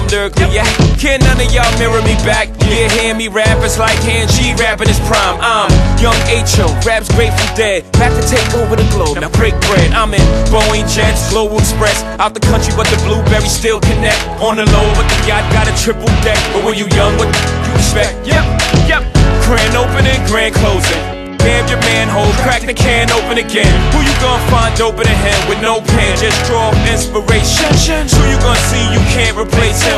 I'm lyrically. Can none of y'all mirror me back? Yeah, hear me rap, it's like hand G rapping his prime. I'm young H.O., raps Grateful Dead. Back to take over the globe, now break bread. I'm in Boeing Jets, Global Express. Out the country, but the blueberries still connect. On the low, but the yacht got a triple deck. But when you young, what you expect? Yep, Damn your manhole, crack the can open again. Who you gonna find open in hand with no pen? Just draw inspiration. Who you gonna see you can't replace him?